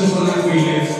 just the life we live.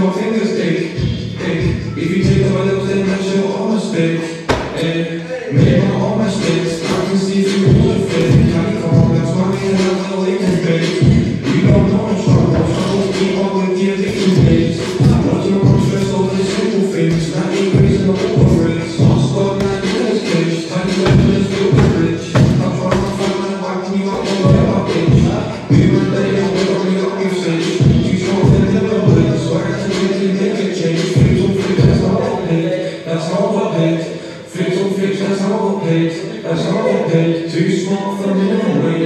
my fingers ache, ache. If you take my lips, then that's your own mistake. Hey, made my own mistakes. I can see through. sample page, fit on fit, sample page, a sample too small for me to wait.